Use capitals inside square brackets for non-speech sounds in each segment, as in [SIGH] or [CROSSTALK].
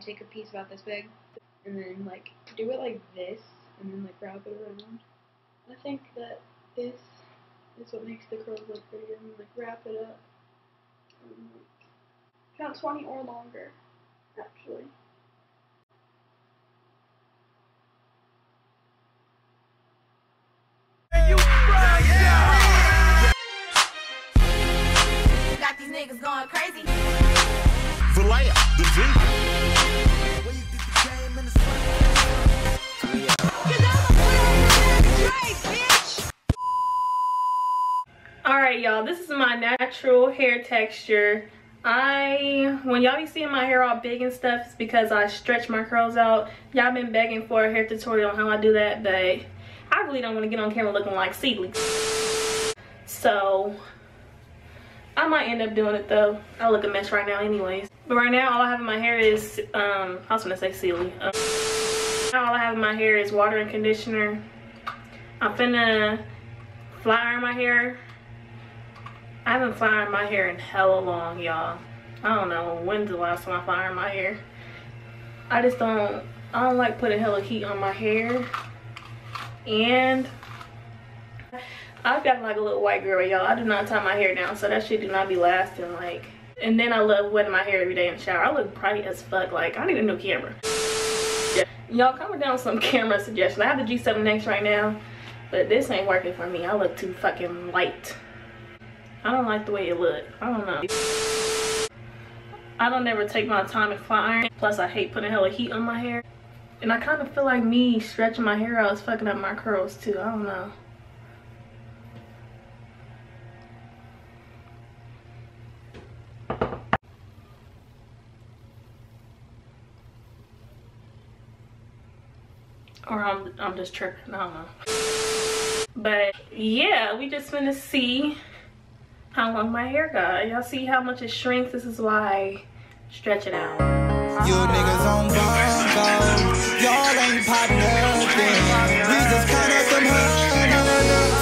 take a piece about this big, and then like do it like this, and then like wrap it around. I think that this is what makes the curls look prettier. And like wrap it up. And, like, count 20 or longer, actually. Alright y'all, this is my natural hair texture. I, when y'all be seeing my hair all big and stuff, it's because I stretch my curls out. Y'all been begging for a hair tutorial on how I do that, but I really don't want to get on camera looking like Seedly. So, I might end up doing it though. I look a mess right now anyways. But right now, all I have in my hair is, um, I was gonna say Sealy. Um, all I have in my hair is water and conditioner. I'm finna flat iron my hair I haven't flat ironed my hair in hella long, y'all. I don't know when's the last time I fired my hair. I just don't, I don't like putting hella heat on my hair. And I've got like a little white girl, y'all. I do not tie my hair down, so that shit do not be lasting. Like, and then I love wetting my hair every day in the shower. I look pretty as fuck. Like, I need a new camera. Y'all comment down some [LAUGHS] camera suggestions. I have the G7X right now, but this ain't working for me. I look too fucking light. I don't like the way it look. I don't know. I don't ever take my time and flat iron. Plus, I hate putting hella heat on my hair. And I kind of feel like me stretching my hair out is fucking up my curls too. I don't know. Or I'm, I'm just tripping. I don't know. But yeah, we just gonna see how long my hair got. Y'all see how much it shrinks? This is why I stretch it out. You niggas on bongo. Y'all ain't nothing. We just count up some.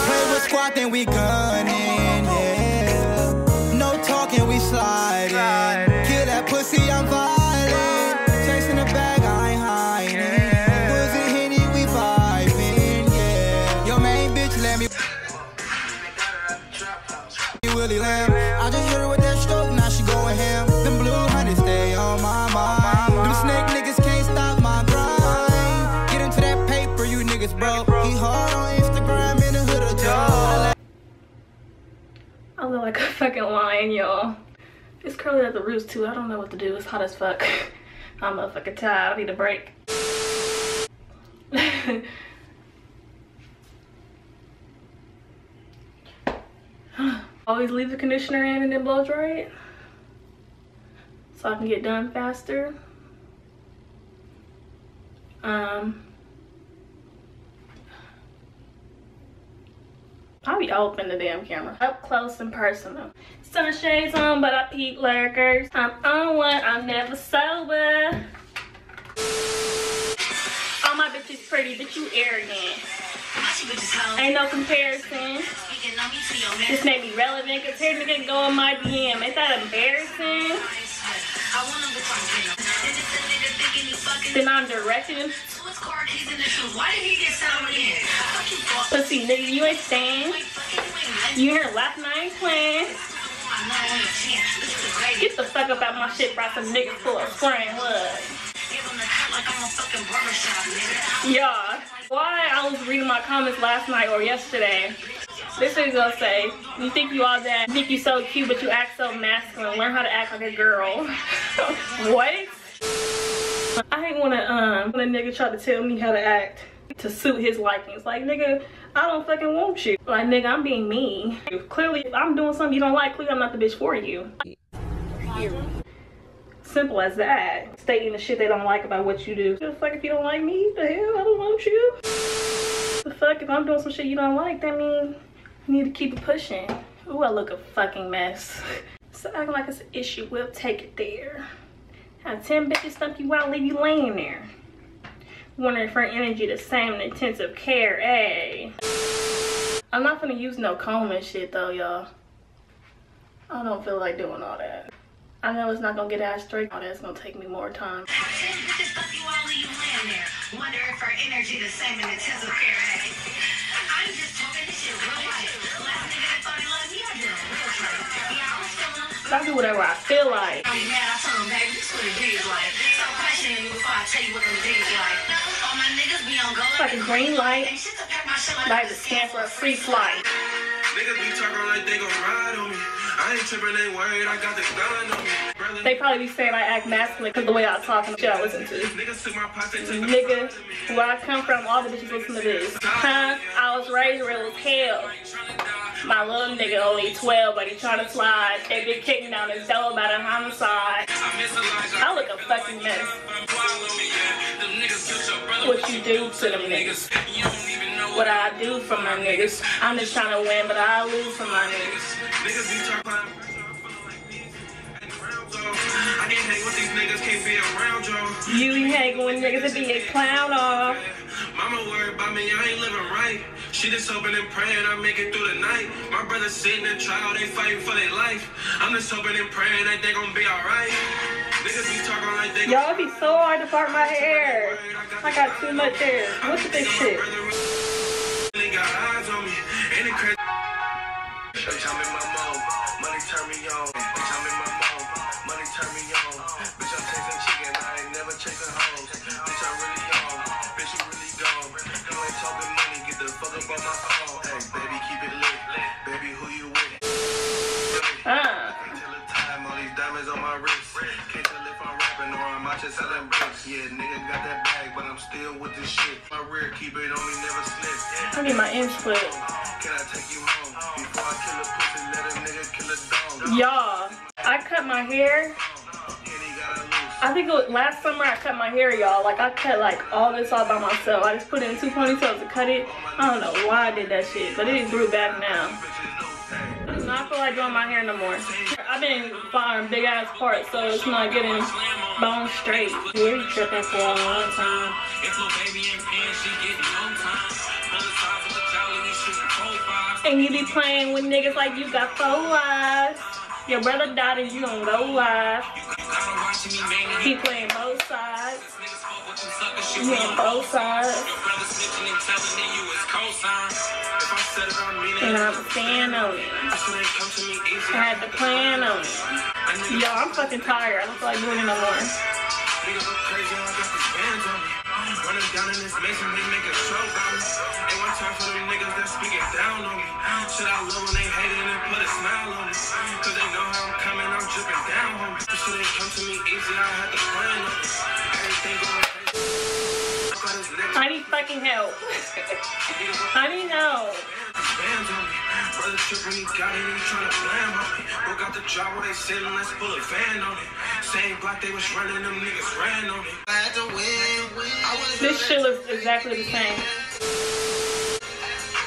Play with then we gunning. Fucking lying, y'all. It's curly at the roots too. I don't know what to do. It's hot as fuck. [LAUGHS] I'm a fucking tired. I need a break. [LAUGHS] Always leave the conditioner in and then blow dry it. So I can get done faster. Um, I'll be open the damn camera. Up close and personal. Sunshades on, but I peep lurkers. I'm on one, I'm never sober. All my bitches pretty, but you arrogant. Ain't no comparison. This made me relevant because here nigga go in my DM. Ain't that embarrassing? Then I'm directing. him. Why did he get sound again? Pussy nigga, you ain't staying. You here laughing, I ain't playing. Get the fuck up out my shit, brought some niggas full of spraying wood. Yeah. Why I was reading my comments last night or yesterday. This is gonna say, you think you all that, you think you so cute, but you act so masculine. Learn how to act like a girl. [LAUGHS] what? I ain't wanna um when a nigga try to tell me how to act to suit his likings. Like nigga, I don't fucking want you. Like nigga, I'm being me. Clearly, if I'm doing something you don't like, clearly I'm not the bitch for you. Simple as that. Stating the shit they don't like about what you do. The fuck if you don't like me? The hell? I don't want you. The fuck if I'm doing some shit you don't like, that mean you need to keep it pushing. Ooh, I look a fucking mess. [LAUGHS] So acting like it's an issue, we'll take it there. Have 10 bitches stump you out, leave you laying there. Wondering for energy the same intensive care, ayy. I'm not gonna use no comb and shit though, y'all. I don't feel like doing all that. I know it's not gonna get as straight. Oh, that's gonna take me more time. Ten bitches fuck you all leave you laying there. Wonder if her energy the same in the Tesla I do whatever I feel like. Oh, I'm mad, I told him, baby, this what it is like. Stop questioning me before I tell you what them things like. All my niggas be on go. Like a green light. Ain't shit to pack my shit like Like to scan for a free flight. Niggas be talking like they gon' ride on me. I ain't trippin', ain't worried, I got the gun on me. They probably be saying I act masculine because the way I talk and the shit I listen to. niggas took my pots, they took the Nigga, where I come from, all the bitches listen to this. Huh? I was raised real as hell. My little nigga only 12, but he trying to slide. They been kicking down his door about a homicide. I look a fucking mess. What you do to them niggas? What I do for my niggas? I'm just trying to win, but I lose for my niggas. Hang with these niggas, can't be around y'all. You hang with niggas to be a clown off. Mama worried about me, I ain't living right. She just hoping and praying I make it through the night. My brother sitting in trial, they fighting for their life. I'm just hoping and praying that they gon' be alright. Niggas be talking like they Y'all it'd be so hard to part my hair. I got too much hair. Look at this shit. They got eyes on me, and it crazy. Out just selling bricks. Yeah, nigga got that bag, but I'm still with this shit. My rear, keep it on me, never slip. I need my inch clip. Can I take you home? Before I kill a pussy, let a nigga kill a dog. Y'all, I cut my hair. And he got a loose. I think it was last summer I cut my hair, y'all. Like I cut like all this all by myself. I just put in two ponytails to cut it. I don't know why I did that shit, but it grew back now. I feel like doing my hair no more. I've been firing big ass parts, so it's not getting bone straight. We're tripping for a long time. If little baby ain't paying, she getting no time. Full of size with the jolly, we shooting cold fives. And you be playing with niggas like you got four lives. Your brother died and you don't go live. Gotta watch me, man. He playing both sides. Niggas fuck with you suckers, shit. You on both sides. It, I it. And staying on it. I it. I had to plan on it. And niggas Y'all, I'm fucking tired. I don't feel like doing it no more. I. Running down in this they make a show time for niggas that speaking down on me. I when they it and put a smile on me. Cause they know how I'm coming, I'm down. This shit ain't come to me easy, I had to plan it. I I need fucking help. [LAUGHS] I need help. Bands on me. He got it, he tryna blam on me. Bro got the job where they sailing, let's pull a van on it. Same block they was running, them niggas ran on me. I had to win, win. This shit looks exactly the same.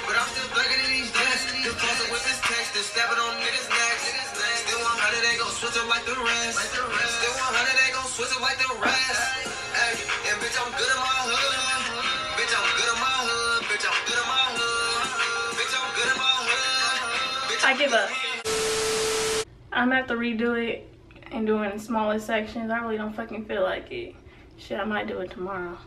But I'm still thugging in these decks. Still closing with this text. Still stabbing on niggas' necks. Still 100, they gon' switch up like the rest. Still 100, they gon' switch up like the rest. Hey, and bitch, I'm good in my hood. Give up. I'm gonna have to redo it and do it in smaller sections. I really don't fucking feel like it. Shit, I might do it tomorrow.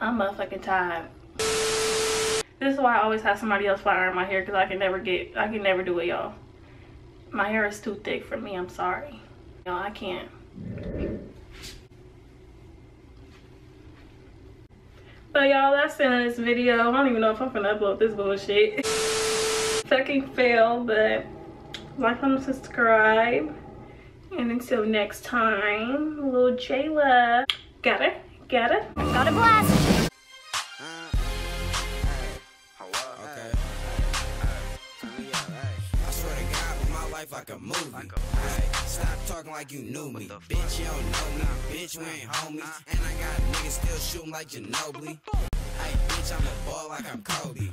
I'm motherfucking tired. This is why I always have somebody else fire my hair because I can never get, I can never do it, y'all. My hair is too thick for me. I'm sorry. Y'all, I can't. But y'all, that's the end of this video. I don't even know if I'm gonna upload this bullshit. [LAUGHS] Fucking fail, but like, comment, subscribe. And until next time, little Jayla. Got it? Got it? Got a blast. Okay. I swear to God, with my life like a movie. Stop talking like you knew me. Bitch, you don't know me. Bitch, we ain't homies. And I got niggas still shooting like Ginobili. Hey, bitch, I'm a ball like I'm Kobe.